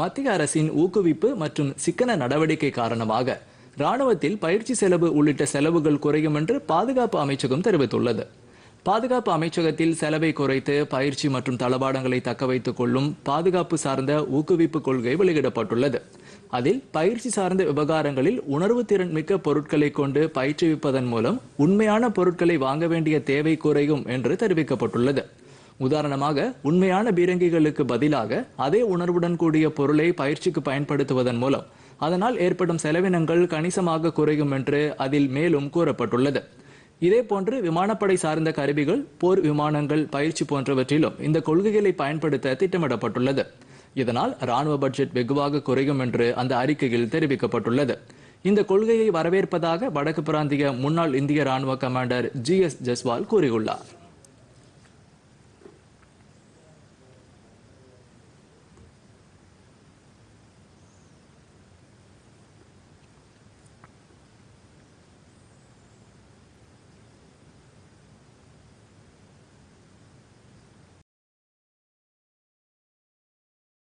மத்திய அரசின் ஊக்குவிப்பு மற்றும் சிக்கன நடவடிக்கை காரணமாக ராணுவத்தில் பயிற்சி செலவு உள்ளிட்ட செலவுகள் குறையும் என்று பாதுகாப்பு அமைச்சகம் தெரிவித்துள்ளது. பாதுகாப்பு அமைச்சகத்தில் செலவை குறைத்து பயிற்சி மற்றும் தளபாடங்களை தக்க வைத்துக் கொள்ளும் பாதுகாப்பு சார்ந்த ஊக்குவிப்பு கொள்கை வெளியிடப்பட்டுள்ளது. அதில் பயிற்சி சார்ந்த விவகாரங்களில் உணர்வு திறன் மிக்க பொருட்களை கொண்டு பயிற்றுவிப்பதன் மூலம் உண்மையான பொருட்களை வாங்க வேண்டிய தேவை குறையும் என்று தெரிவிக்கப்பட்டுள்ளது. உதாரணமாக உண்மையான பீரங்கிகளுக்கு பதிலாக அதே உணர்வுடன் கூடிய பொருளை பயிற்சிக்கு பயன்படுத்துவதன் மூலம் அதனால் ஏற்படும் செலவினங்கள் கணிசமாக குறையும் என்று அதில் மேலும் கூறப்பட்டுள்ளது. இதேபோன்று விமானப்படை சார்ந்த கருவிகள் போர் விமானங்கள் பயிற்சி போன்றவற்றிலும் இந்த கொள்கைகளை பயன்படுத்த திட்டமிடப்பட்டுள்ளது. இதனால் ராணுவ பட்ஜெட் வெகுவாக குறையும் என்று அந்த அறிக்கையில் தெரிவிக்கப்பட்டுள்ளது. இந்த கொள்கையை வரவேற்பதாக வடக்கு பிராந்திய முன்னாள் இந்திய ராணுவ கமாண்டர் ஜி எஸ் ஜஸ்வால் கூறியுள்ளார்.